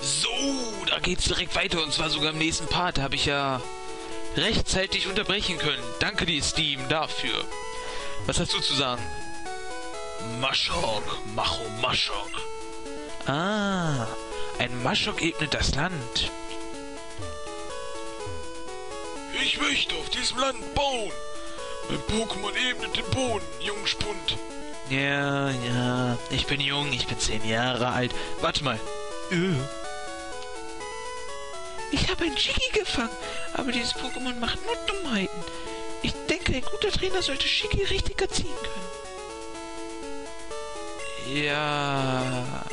So, da geht's direkt weiter und zwar sogar im nächsten Part. Da habe ich ja rechtzeitig unterbrechen können. Danke dir, Steam, dafür. Was hast du zu sagen? Maschok, Macho Maschok. Ah, ein Maschok ebnet das Land. Ich möchte auf diesem Land bauen. Mein Pokémon ebnet den Boden, Jungspund. Ja, ja, ich bin jung, ich bin zehn Jahre alt. Warte mal. Öh. Ich habe ein Shiggy gefangen, aber dieses Pokémon macht nur Dummheiten. Ich denke, ein guter Trainer sollte Shiggy richtig erziehen können. Ja.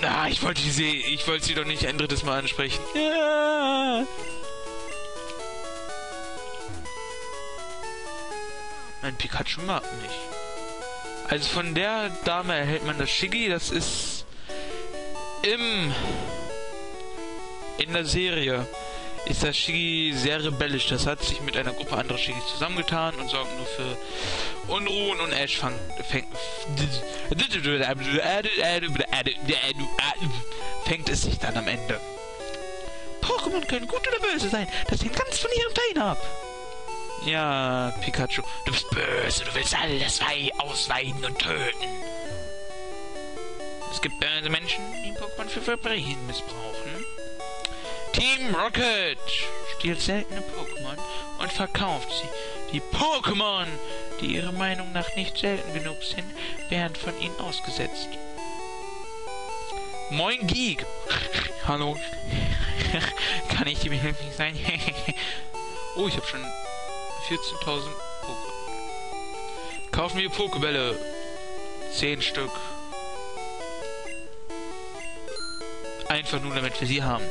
Na, ich wollte sie, ich wollte sie doch nicht ein drittes Mal ansprechen. Ja. Mein Pikachu mag mich. Also von der Dame erhält man das Shiggy, das ist im in der Serie ist das Shiggy sehr rebellisch. Das hat sich mit einer Gruppe anderer Shigis zusammengetan und sorgt nur für Unruhen und Ash fängt, fängt, es sich dann am Ende. Pokémon können gut oder böse sein. Das hängt ganz von ihrem Bein ab. Ja, Pikachu, du bist böse. Du willst alles ausweiden und töten. Gibt böse Menschen, die Pokémon für Verbrechen missbrauchen. Team Rocket stiehlt seltene Pokémon und verkauft sie. Die Pokémon, die ihrer Meinung nach nicht selten genug sind, werden von ihnen ausgesetzt. Moin Geek! Hallo. Kann ich dir behilflich sein? oh, ich habe schon 14.000 Poké. Kaufen wir Pokebälle. 10 Stück. Einfach nur, damit wir sie haben.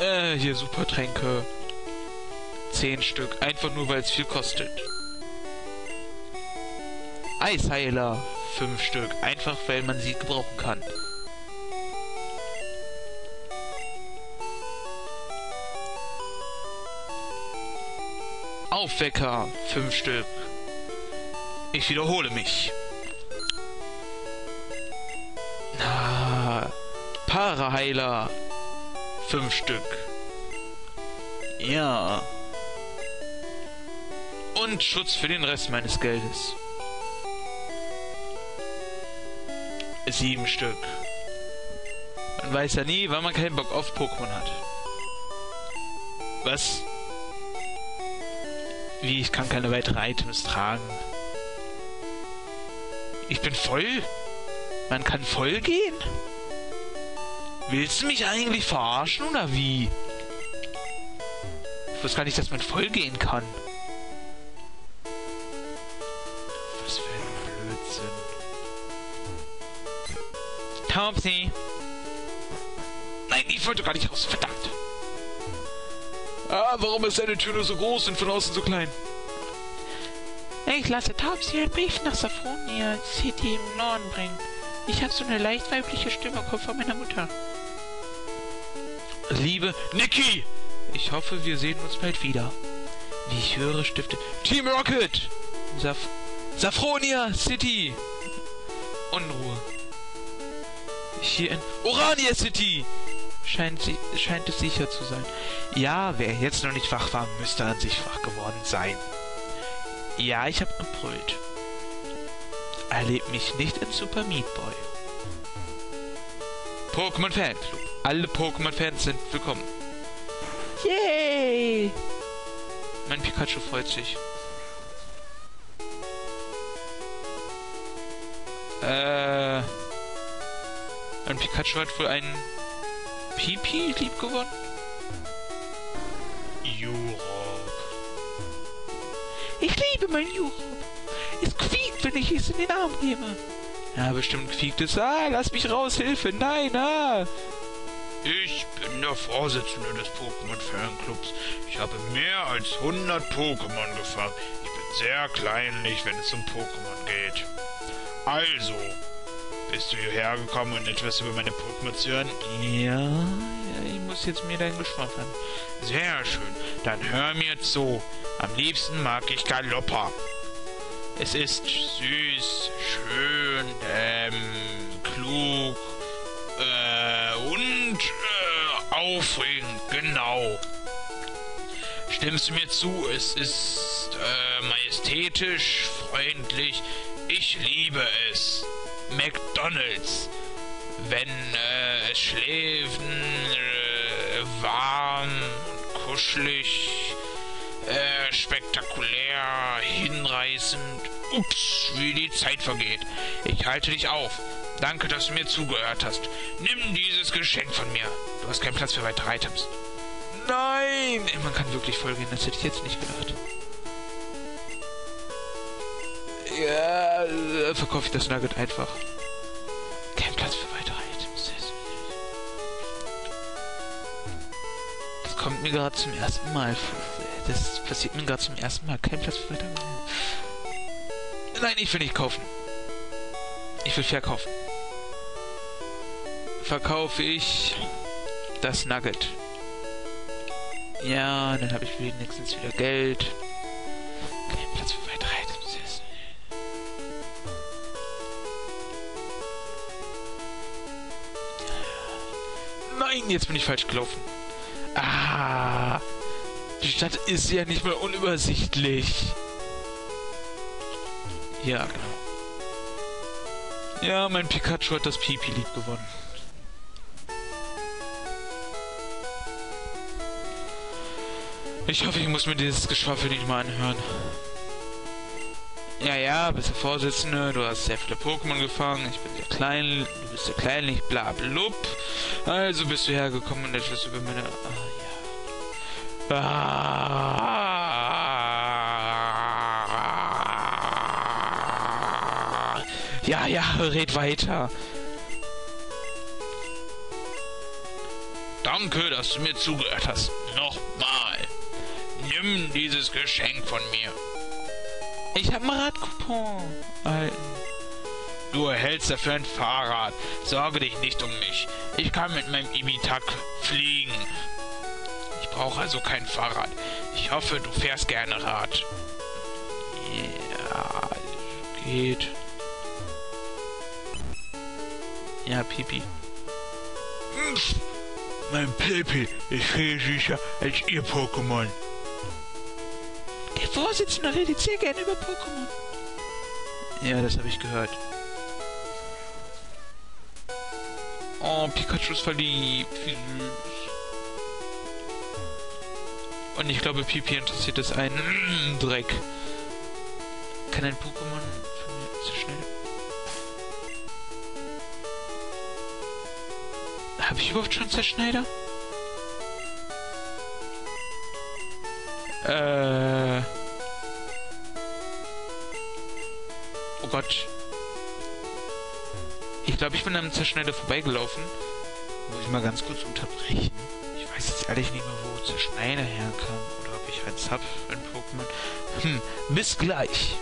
Äh, hier Supertränke. 10 Stück. Einfach nur, weil es viel kostet. Eisheiler. 5 Stück. Einfach, weil man sie gebrauchen kann. Aufwecker. 5 Stück. Ich wiederhole mich. Na, Paraheiler. Fünf Stück. Ja. Und Schutz für den Rest meines Geldes. Sieben Stück. Man weiß ja nie, wann man keinen Bock auf Pokémon hat. Was? Wie, ich kann keine weiteren Items tragen. Ich bin voll? Man kann voll gehen? Willst du mich eigentlich verarschen oder wie? Ich wusste gar nicht, dass man voll gehen kann. Was für ein Blödsinn. Taubsi. Nein, ich wollte gar nicht raus. Verdammt. Ah, warum ist deine Tür nur so groß und von außen so klein? Ich lasse Taubsi einen Brief nach Safonia City im Norden bringen. Ich habe so eine leicht weibliche Stimme, kommt von meiner Mutter. Liebe Niki, ich hoffe, wir sehen uns bald wieder. Wie ich höre, stifte Team Rocket, Saf Safronia City, Unruhe. Hier in Orania City scheint, sie, scheint es sicher zu sein. Ja, wer jetzt noch nicht wach war, müsste an sich wach geworden sein. Ja, ich habe gebrüllt. Erlebt mich nicht in Super Meat Boy. Pokémon Fanclub. Alle Pokémon-Fans sind willkommen. Yay! Mein Pikachu freut sich. Äh. Mein Pikachu hat wohl einen Pipi lieb gewonnen? Jurok. Ich liebe mein Jurok. Es quiekt, wenn ich es in den Arm nehme. Ja, bestimmt quiekt es. Ah, lass mich raus, Hilfe. Nein, ah. Ich bin der Vorsitzende des Pokémon-Fanclubs. Ich habe mehr als 100 Pokémon gefangen. Ich bin sehr kleinlich, wenn es um Pokémon geht. Also, bist du hierher gekommen, um etwas über meine Pokémon zu hören? Ja, ja, ich muss jetzt mir deinen Geschmack an. Sehr schön. Dann hör mir zu. Am liebsten mag ich Galoppa. Es ist süß, ähm, aufregend, genau. Stimmst du mir zu? Es ist äh, majestätisch, freundlich. Ich liebe es. McDonald's. Wenn äh, es schläfen, äh, warm, kuschelig, äh, spektakulär, hinreißend. Ups, wie die Zeit vergeht. Ich halte dich auf. Danke, dass du mir zugehört hast. Nimm dieses Geschenk von mir. Du hast keinen Platz für weitere Items. Nein! Man kann wirklich vollgehen, das hätte ich jetzt nicht gedacht. Ja, verkaufe ich das Nugget einfach. Kein Platz für weitere Items. Das kommt mir gerade zum ersten Mal. Das passiert mir gerade zum ersten Mal. Kein Platz für weitere Nein, ich will nicht kaufen. Ich will verkaufen. Verkaufe ich das Nugget. Ja, dann habe ich wenigstens wieder Geld. Kein Platz für weitere Items. Nein, jetzt bin ich falsch gelaufen. Ah, die Stadt ist ja nicht mal unübersichtlich. Ja, genau. Ja, mein Pikachu hat das Pipi-Lied gewonnen. Ich hoffe, ich muss mir dieses Geschwafel nicht mal anhören. Ja, ja, bist der Vorsitzende, du hast sehr viele Pokémon gefangen, ich bin sehr klein, du bist sehr kleinlich, bla blub. Also bist du hergekommen und etwas über meine... Ah, ja. Ah, ja, ja, red weiter. Danke, dass du mir zugehört hast. Nochmal. Nimm dieses Geschenk von mir. Ich habe einen Radcoupon erhalten. Du erhältst dafür ein Fahrrad. Sorge dich nicht um mich. Ich kann mit meinem Ibitak fliegen. Ich brauche also kein Fahrrad. Ich hoffe, du fährst gerne Rad. Ja, geht. Ja, Pipi. Pff, Mein Pipi ist viel süßer als ihr Pokémon. Der Vorsitzende redet sehr gerne über Pokémon. Ja, das habe ich gehört. Oh, Pikachu ist verliebt. Wie süß. Und ich glaube, Pipi interessiert es einen Dreck. Kann ein Pokémon von mir zu schnell... Habe ich überhaupt schon Zerschneider? Äh... Oh Gott. Ich glaube, ich bin am Zerschneider vorbeigelaufen. Muss ich mal ganz kurz unterbrechen. Ich weiß jetzt ehrlich nicht mehr, wo Zerschneider herkam. Oder ob ich eins hab, ein Pokémon. Hm, bis gleich.